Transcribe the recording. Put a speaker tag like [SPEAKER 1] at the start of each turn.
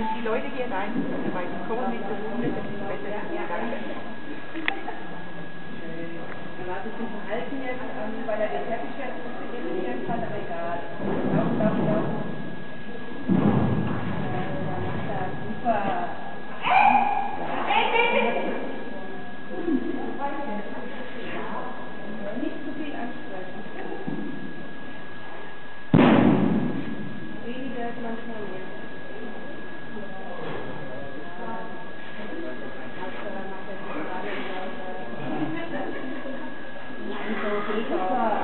[SPEAKER 1] die Leute hier rein, Einzelnen dabei kommen, nicht das Wunder, dass es besser ist. Danke.
[SPEAKER 2] Er war ein bisschen halten jetzt, weil er den Teppichwert nicht hat, aber egal. Lauf, lauf, lauf. Super. Nicht zu viel ansprechen. Weniger, man Thank uh, you.